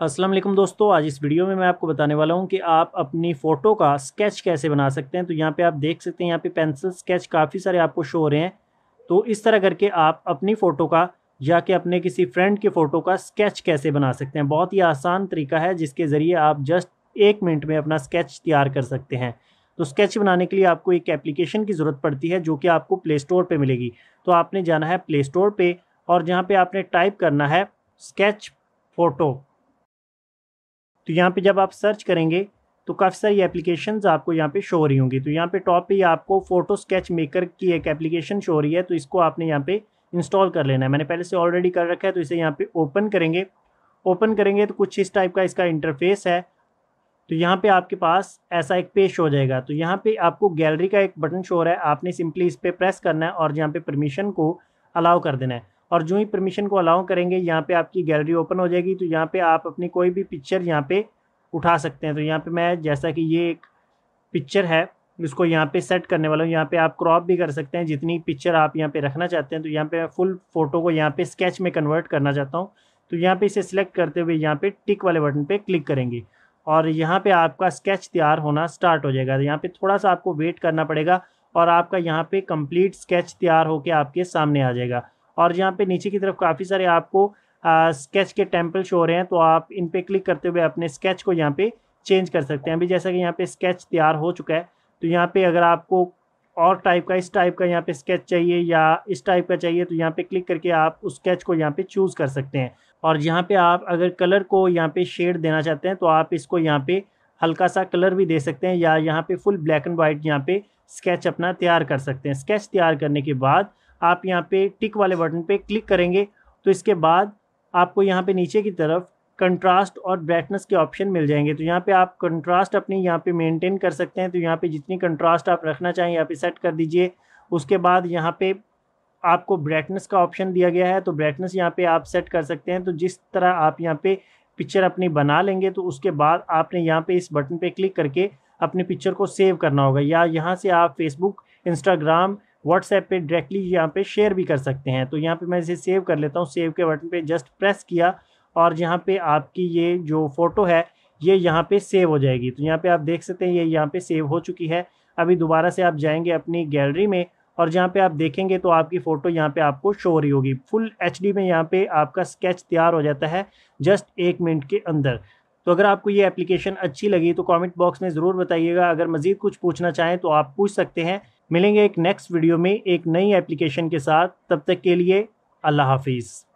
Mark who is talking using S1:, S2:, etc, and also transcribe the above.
S1: अस्सलाम वालेकुम दोस्तों, आज इस वीडियो में मैं आपको बताने वाला हूँ कि आप अपनी फ़ोटो का स्केच कैसे बना सकते हैं। तो यहाँ पे आप देख सकते हैं, यहाँ पे पेंसिल स्केच काफ़ी सारे आपको शो हो रहे हैं। तो इस तरह करके आप अपनी फ़ोटो का या कि अपने किसी फ्रेंड के फ़ोटो का स्केच कैसे बना सकते हैं। बहुत ही आसान तरीका है, जिसके ज़रिए आप जस्ट एक मिनट में अपना स्केच तैयार कर सकते हैं। तो स्केच बनाने के लिए आपको एक एप्लीकेशन की ज़रूरत पड़ती है, जो कि आपको प्ले स्टोर पर मिलेगी। तो आपने जाना है प्ले स्टोर पर और जहाँ पर आपने टाइप करना है स्केच फ़ोटो। तो यहाँ पे जब आप सर्च करेंगे तो काफ़ी सारी एप्लीकेशन आपको यहाँ पे शो हो रही होंगी। तो यहाँ पे टॉप पे आपको फ़ोटो स्केच मेकर की एक एप्लीकेशन शो हो रही है तो इसको आपने यहाँ पे इंस्टॉल कर लेना है। मैंने पहले से ऑलरेडी कर रखा है तो इसे यहाँ पे ओपन करेंगे। ओपन करेंगे तो कुछ इस टाइप का इसका इंटरफेस है। तो यहाँ पे आपके पास ऐसा एक पेज हो जाएगा। तो यहाँ पे आपको गैलरी का एक बटन शो हो रहा है। आपने सिंपली इस पर प्रेस करना है और यहाँ पे परमिशन को अलाउ कर देना है। और जो ही परमिशन को अलाउ करेंगे यहाँ पे आपकी गैलरी ओपन हो जाएगी तो यहाँ पे आप अपनी कोई भी पिक्चर यहाँ पे उठा सकते हैं तो यहाँ पे मैं जैसा कि ये एक पिक्चर है इसको यहाँ पे सेट करने वाला हूँ यहाँ पे आप क्रॉप भी कर सकते हैं जितनी पिक्चर आप यहाँ पे रखना चाहते हैं तो यहाँ पे मैं फुल फ़ोटो को यहाँ पे स्केच में कन्वर्ट करना चाहता हूँ तो यहाँ पे इसे सिलेक्ट करते हुए यहाँ पे टिक वाले बटन पे क्लिक करेंगे और यहाँ पे आपका स्केच तैयार होना स्टार्ट हो जाएगा यहाँ पे थोड़ा सा आपको वेट करना पड़ेगा और आपका यहाँ पे कंप्लीट स्केच तैयार होकर आपके सामने आ जाएगा और यहाँ पे नीचे की तरफ़ काफ़ी सारे आपको स्केच के टेंपल शो हो रहे हैं तो आप इन पे क्लिक करते हुए अपने स्केच को यहाँ पे चेंज कर सकते हैं अभी जैसा कि यहाँ पे स्केच तैयार हो चुका है तो यहाँ पे अगर आपको और टाइप का इस टाइप का यहाँ पे स्केच चाहिए या इस टाइप का चाहिए तो यहाँ पे क्लिक करके आप उस स्केच को यहाँ पे चूज़ कर सकते हैं और यहाँ पे आप अगर कलर को यहाँ पे शेड देना चाहते हैं तो आप इसको यहाँ पे हल्का सा कलर भी दे सकते हैं या यहाँ पे फुल ब्लैक एंड वाइट यहाँ पे स्केच अपना तैयार कर सकते हैं स्केच तैयार करने के बाद आप यहाँ पे टिक वाले बटन पे क्लिक करेंगे तो इसके बाद आपको यहाँ पे नीचे की तरफ़ कंट्रास्ट और ब्राइटनेस के ऑप्शन मिल जाएँगे तो यहाँ पे आप कंट्रास्ट अपनी यहाँ पे मेंटेन कर सकते हैं तो यहाँ पे जितनी कंट्रास्ट आप रखना चाहें यहाँ पे सेट कर दीजिए उसके बाद यहाँ पे आपको ब्राइटनेस का ऑप्शन दिया गया है तो ब्राइटनेस यहाँ पे आप सेट कर सकते हैं तो जिस तरह आप यहाँ पे पिक्चर अपनी बना लेंगे तो उसके बाद आपने यहाँ पे इस बटन पे क्लिक करके अपनी पिक्चर को सेव करना होगा या यहाँ से आप फेसबुक इंस्टाग्राम व्हाट्सएप पे डायरेक्टली यहाँ पे शेयर भी कर सकते हैं। तो यहाँ पे मैं इसे सेव कर लेता हूँ। सेव के बटन पे जस्ट प्रेस किया और यहाँ पे आपकी ये जो फ़ोटो है, ये यहाँ पे सेव हो जाएगी। तो यहाँ पे आप देख सकते हैं, ये यहाँ पे सेव हो चुकी है। अभी दोबारा से आप जाएँगे अपनी गैलरी में और जहाँ पे आप देखेंगे तो आपकी फ़ोटो यहाँ पे आपको शो हो रही होगी। फुल एचडी में यहाँ पे आपका स्केच तैयार हो जाता है जस्ट एक मिनट के अंदर। तो अगर आपको ये एप्लीकेशन अच्छी लगी तो कमेंट बॉक्स में ज़रूर बताइएगा। अगर मज़ीद कुछ पूछना चाहें तो आप पूछ सकते हैं। मिलेंगे एक नेक्स्ट वीडियो में एक नई एप्लीकेशन के साथ। तब तक के लिए अल्लाह हाफिज़।